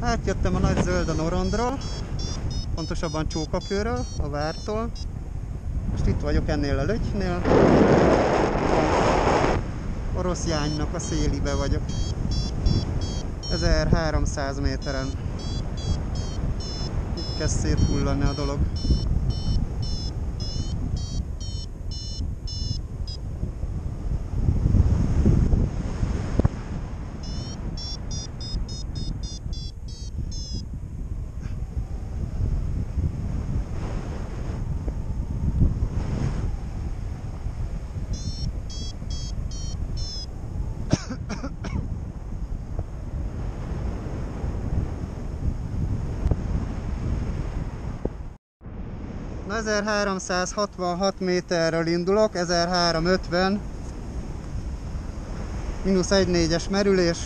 Átjöttem a nagy zöld a Norondról, pontosabban Csókakőről, a vártól. Most itt vagyok ennél a lötynél. Orosz Jánynak a szélibe vagyok. 1300 méteren. Itt kezd széthullani a dolog. 1366 méterről indulok, 1350 mínusz 1,4-es merülés.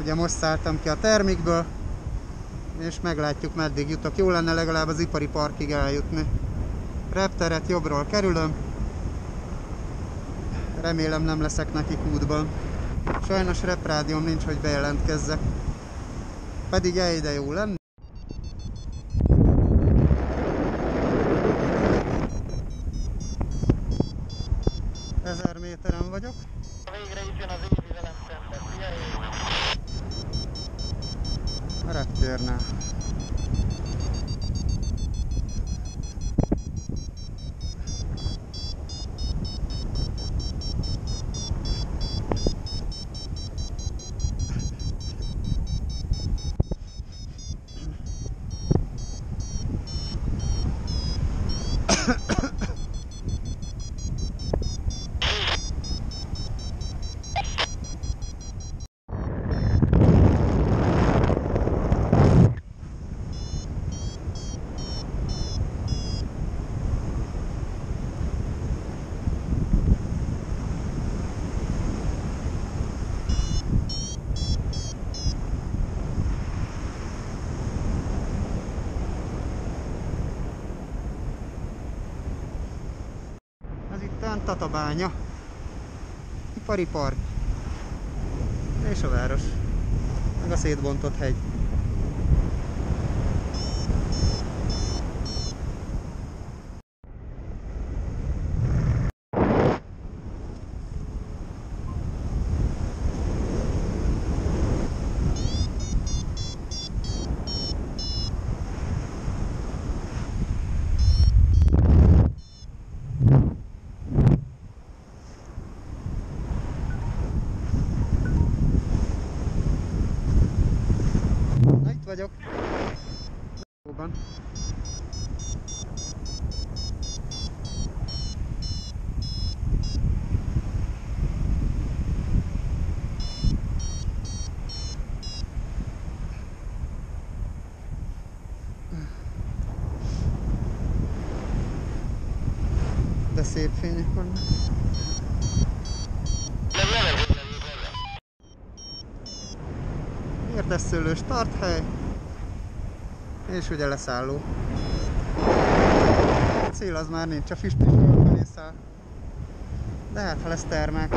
Ugye most szálltam ki a termikből, és meglátjuk meddig jutok. Jó lenne legalább az ipari parkig eljutni. Repteret jobbról kerülöm. Remélem nem leszek nekik útban. Sajnos reprádióm nincs, hogy bejelentkezzek. Pedig ide jó lenne. Ezer méteren vagyok. Végre itt jön az Évi velem szembe. Szia Évi! A reptérnál. Ez itt a Tatabánya. Ipari park. És a város. Meg a szétbontott hegy. Na itt vagyok. Jóban. De szép fények vannak. Nem nem, hogy nem nem. Érdesszőlő starthely, és ugye leszálló. A cél az már nincs, a füst is fölfelé száll. De hát ha lesz termák.